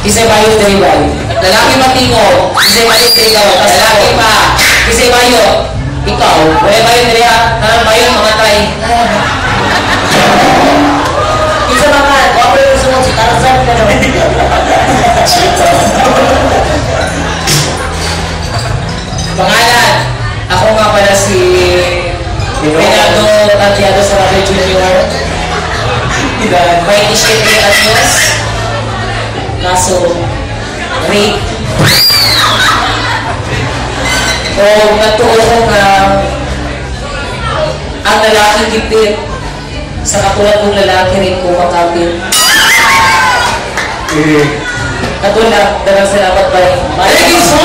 Kisay bayo ba? Lalaki matingo, kisay bayo tas lalaki pa. Kisay bayo, ikaw, wala bayo diri ha? Nang bayo mga tay. Isa mga, wapo yung sunod si Tarzan ka. Pangalan, ako nga pala si Renato Tantiado Sarabia Jr. May 27 anyos. Kaso, rape. O natuo nga ang lalaki gipit sa katulad ng lalaki rin ko makapit. Katulad, dalang salamat ba? Thank you so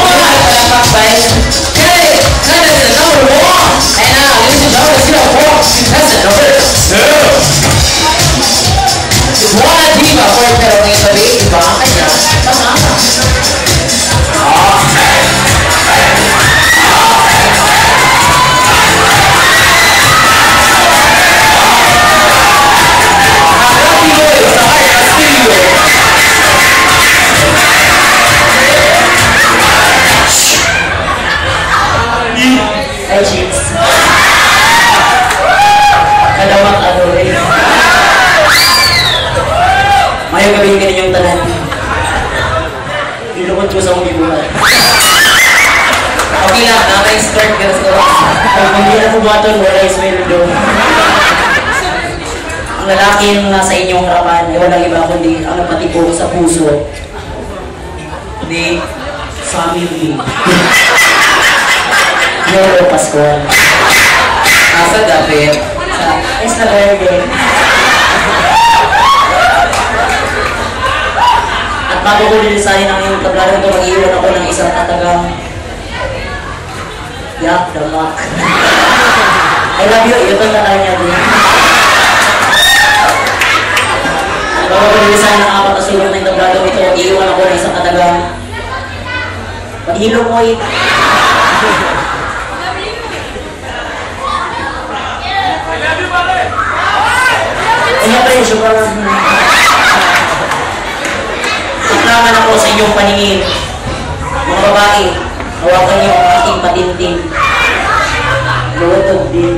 Ko sa akong ibuhan. Okay lang, naka-start ka na sa Pag hindi na bumaton, wala yung sweldo. Ang lalaking nasa inyong harapan ay walang iba kundi ang napatiko sa puso ni family. Yoro Pascual. Nasa dapit. Sa Esta Verde. At bago ko lilisanin ang iyong tablado ito, mag-iwan ako ng isang katagang Yak Damak. I love you, ito na kanya din. Bago ko lilisanin ang apat na sulong ng tablado ito, mag-iwan ako ng isang katagang Maghilo mo eh. Ano pa yung sugar? inyong paningin. Mga babae, hawakan niyo ang ating matinding loob din.